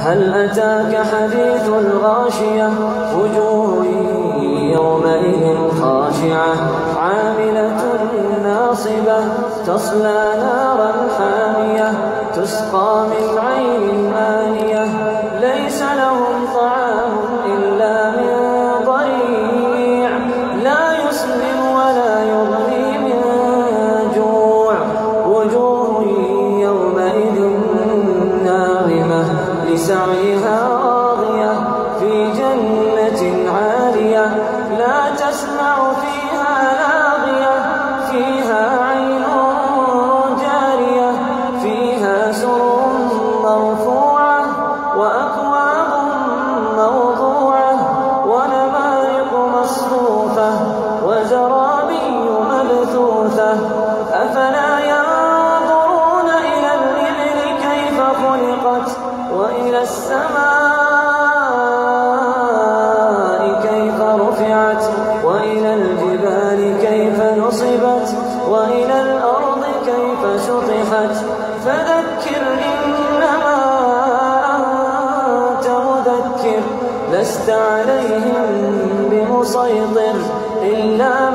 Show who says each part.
Speaker 1: هل أتاك حديث الغاشية؟ وجوه يومئذ خاشعة عاملة ناصبة تصلى نارا حامية تسقى من عين لسعيها راضية في جنة عالية. لا تسمع وإلى السماء كيف رفعت؟ وإلى الجبال كيف نصبت؟ وإلى الأرض كيف سطحت فذكر إنما أنت مذكر لست عليهم بمسيطر إلا